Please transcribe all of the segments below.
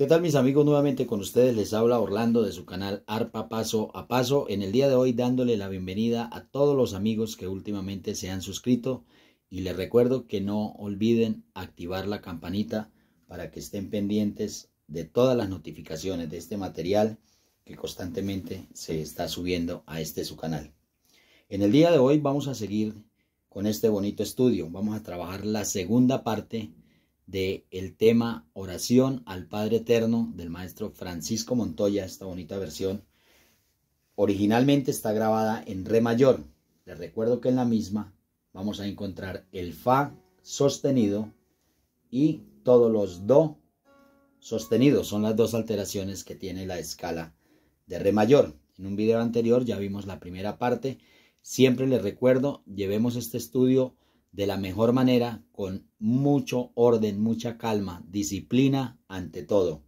¿Qué tal mis amigos? Nuevamente con ustedes les habla Orlando de su canal Arpa Paso a Paso. En el día de hoy dándole la bienvenida a todos los amigos que últimamente se han suscrito y les recuerdo que no olviden activar la campanita para que estén pendientes de todas las notificaciones de este material que constantemente se está subiendo a este su canal. En el día de hoy vamos a seguir con este bonito estudio. Vamos a trabajar la segunda parte del el tema Oración al Padre Eterno del maestro Francisco Montoya, esta bonita versión. Originalmente está grabada en Re mayor. Les recuerdo que en la misma vamos a encontrar el Fa sostenido y todos los Do sostenidos. Son las dos alteraciones que tiene la escala de Re mayor. En un video anterior ya vimos la primera parte. Siempre les recuerdo, llevemos este estudio de la mejor manera, con mucho orden, mucha calma, disciplina ante todo.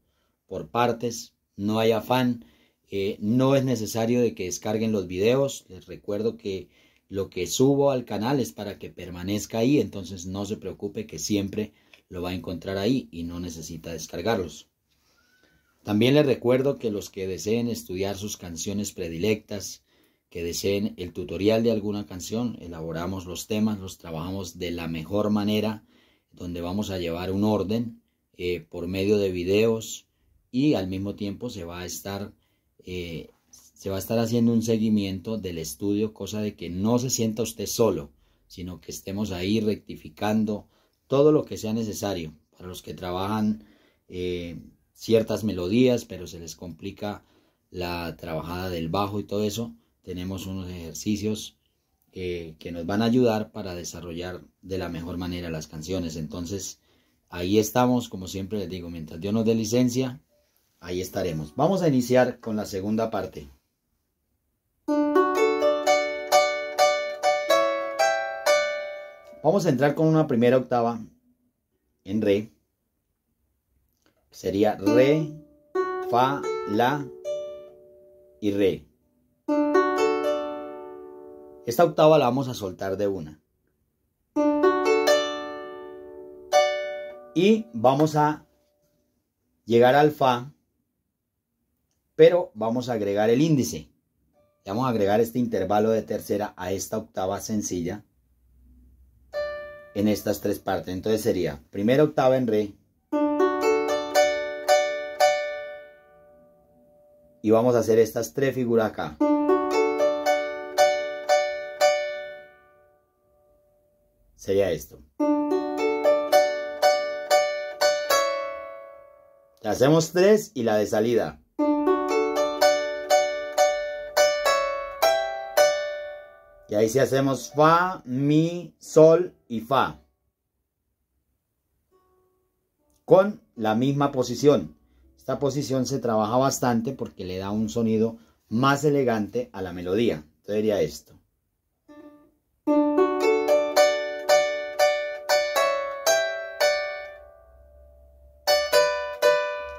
Por partes, no hay afán, eh, no es necesario de que descarguen los videos. Les recuerdo que lo que subo al canal es para que permanezca ahí, entonces no se preocupe que siempre lo va a encontrar ahí y no necesita descargarlos. También les recuerdo que los que deseen estudiar sus canciones predilectas, que deseen el tutorial de alguna canción, elaboramos los temas, los trabajamos de la mejor manera, donde vamos a llevar un orden eh, por medio de videos y al mismo tiempo se va a estar eh, se va a estar haciendo un seguimiento del estudio, cosa de que no se sienta usted solo, sino que estemos ahí rectificando todo lo que sea necesario. Para los que trabajan eh, ciertas melodías, pero se les complica la trabajada del bajo y todo eso, tenemos unos ejercicios que nos van a ayudar para desarrollar de la mejor manera las canciones. Entonces, ahí estamos, como siempre les digo, mientras Dios nos dé licencia, ahí estaremos. Vamos a iniciar con la segunda parte. Vamos a entrar con una primera octava en re sería re, fa, la y re. Esta octava la vamos a soltar de una. Y vamos a llegar al fa, pero vamos a agregar el índice. Vamos a agregar este intervalo de tercera a esta octava sencilla en estas tres partes. Entonces sería primera octava en re, y vamos a hacer estas tres figuras acá. Sería esto. hacemos tres y la de salida. Y ahí sí hacemos fa, mi, sol y fa. Con la misma posición. Esta posición se trabaja bastante porque le da un sonido más elegante a la melodía. Entonces diría esto.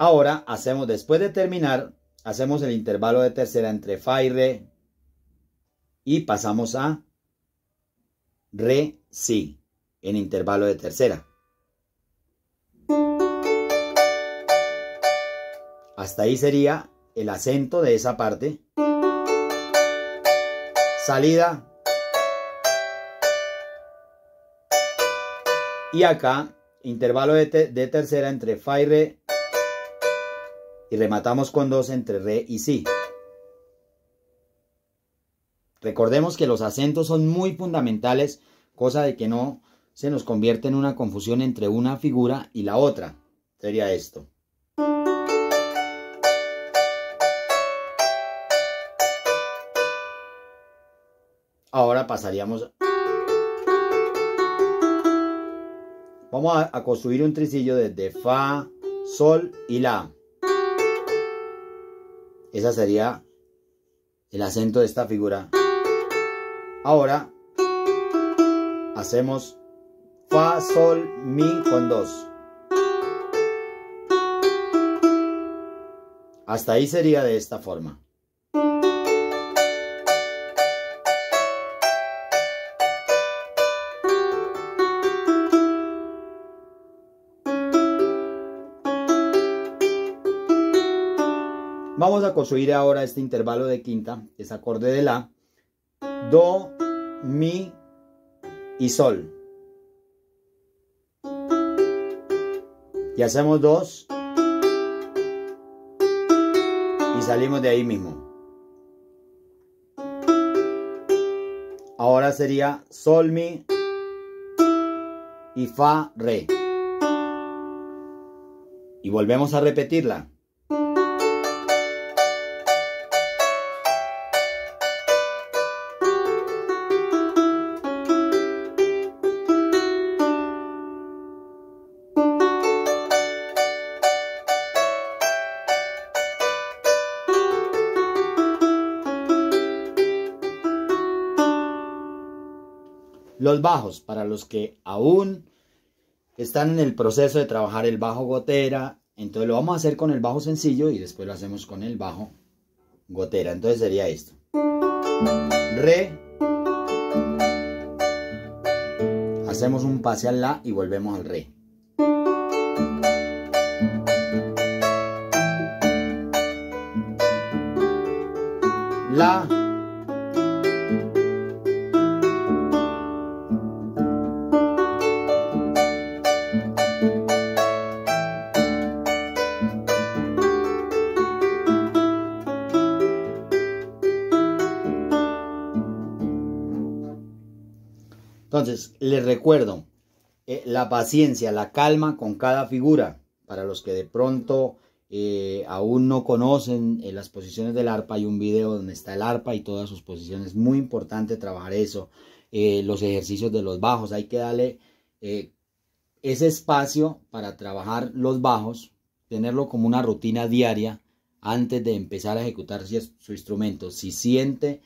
Ahora hacemos, después de terminar, hacemos el intervalo de tercera entre fa y re y pasamos a re, si en intervalo de tercera. Hasta ahí sería el acento de esa parte. Salida. Y acá, intervalo de, tercera entre fa y re. Y rematamos con dos entre re y si. Recordemos que los acentos son muy fundamentales, cosa de que no se nos convierte en una confusión entre una figura y la otra. Sería esto. Ahora pasaríamos... Vamos a, construir un tricillo desde Fa, Sol y La. Esa sería el acento de esta figura. Ahora hacemos Fa, Sol, Mi con dos. Hasta ahí sería de esta forma. Vamos a construir ahora este intervalo de quinta, es acorde de la, do, mi y sol. Y hacemos dos y salimos de ahí mismo. Ahora sería sol, mi y fa, re. Y volvemos a repetirla. Los bajos, para los que aún están en el proceso de trabajar el bajo gotera, entonces lo vamos a hacer con el bajo sencillo y después lo hacemos con el bajo gotera. Entonces sería esto. Re. Hacemos un pase al La y volvemos al Re. Entonces, les recuerdo, eh, la paciencia, la calma con cada figura, para los que de pronto eh, aún no conocen eh, las posiciones del arpa, hay un video donde está el arpa y todas sus posiciones, muy importante trabajar eso, los ejercicios de los bajos, hay que darle ese espacio para trabajar los bajos, tenerlo como una rutina diaria antes de empezar a ejecutar su instrumento. Si siente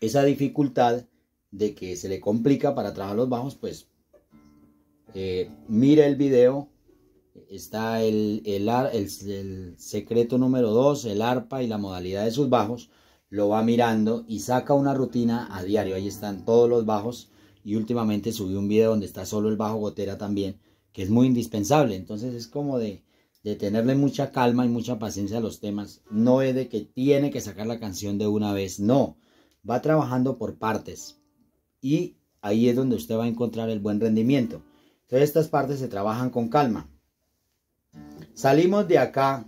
esa dificultad, de que se le complica para trabajar los bajos, pues eh, mire el video. Está el, el, secreto número 2, el arpa y la modalidad de sus bajos. Lo va mirando y saca una rutina a diario. Ahí están todos los bajos. Y últimamente subí un video donde está solo el bajo gotera también, que es muy indispensable. Entonces es como de, de tenerle mucha calma y mucha paciencia a los temas. No es de que tiene que sacar la canción de una vez, no. Va trabajando por partes y ahí es donde usted va a encontrar el buen rendimiento. Entonces estas partes se trabajan con calma. Salimos de acá.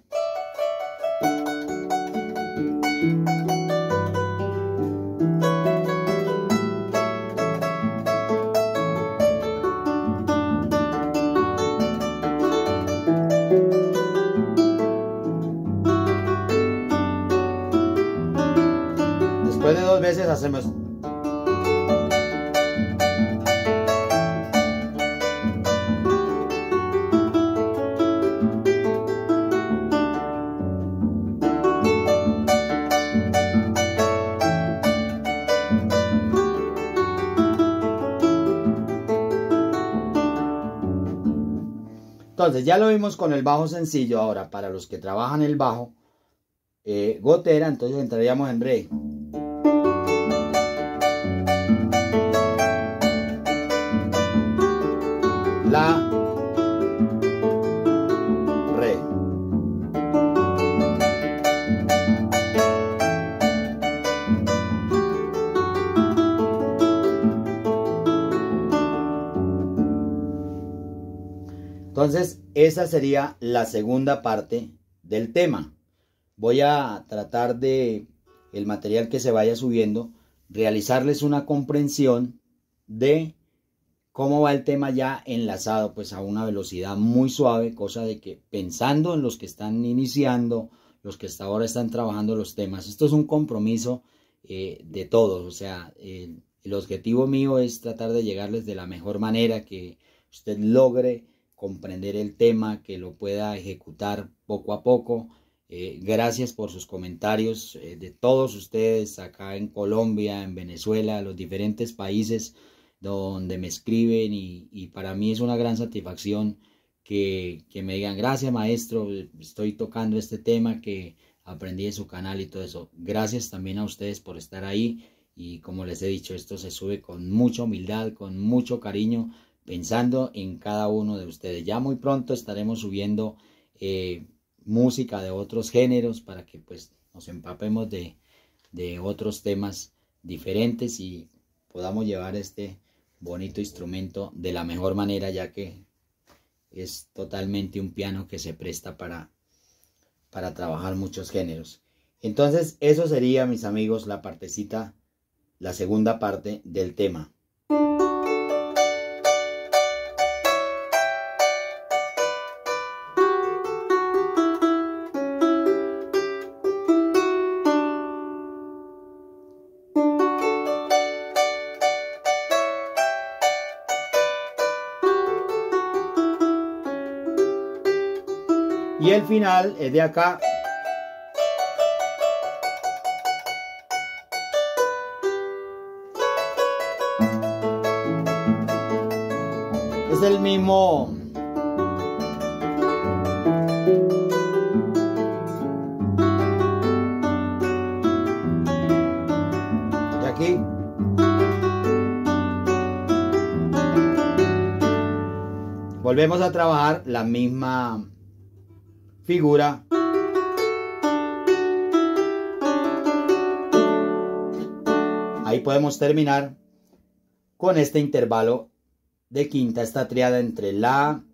Después de dos veces hacemos Entonces, ya lo vimos con el bajo sencillo. Ahora, para los que trabajan el bajo eh, gotera, entonces entraríamos en re. Entonces, esa sería la segunda parte del tema. Voy a tratar de, el material que se vaya subiendo, realizarles una comprensión de cómo va el tema ya enlazado pues a una velocidad muy suave, cosa de que pensando en los que están iniciando, los que hasta ahora están trabajando los temas, esto es un compromiso eh, de todos, o sea, el objetivo mío es tratar de llegarles de la mejor manera que usted logre comprender el tema, que lo pueda ejecutar poco a poco. Eh, gracias por sus comentarios eh, de todos ustedes acá en Colombia, en Venezuela, los diferentes países donde me escriben y, para mí es una gran satisfacción que, que, me digan gracias maestro, estoy tocando este tema que aprendí de su canal y todo eso. Gracias también a ustedes por estar ahí y como les he dicho, esto se sube con mucha humildad, con mucho cariño pensando en cada uno de ustedes. Ya muy pronto estaremos subiendo eh, música de otros géneros para que pues nos empapemos de, de otros temas diferentes y podamos llevar este bonito instrumento de la mejor manera ya que es totalmente un piano que se presta para, para trabajar muchos géneros. Entonces eso sería mis amigos la partecita, la segunda parte del tema. Y el final es de acá. Es el mismo... De aquí. Volvemos a trabajar la misma ahí podemos terminar con este intervalo de quinta, esta triada entre la,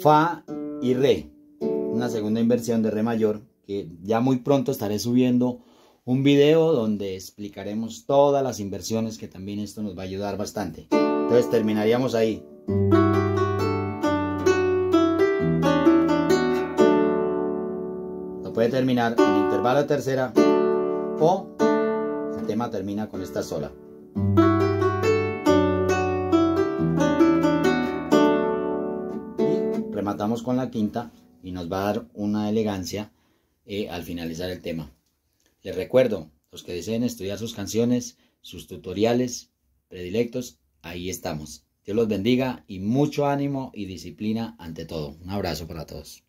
fa y re. Una segunda inversión de re mayor que ya muy pronto estaré subiendo un video donde explicaremos todas las inversiones que también esto nos va a ayudar bastante. Entonces terminaríamos ahí. Terminar en intervalo tercera o el tema termina con esta sola. Y rematamos con la quinta y nos va a dar una elegancia eh, al finalizar el tema. Les recuerdo, los que deseen estudiar sus canciones, sus tutoriales predilectos, ahí estamos. Dios los bendiga y mucho ánimo y disciplina ante todo. Un abrazo para todos.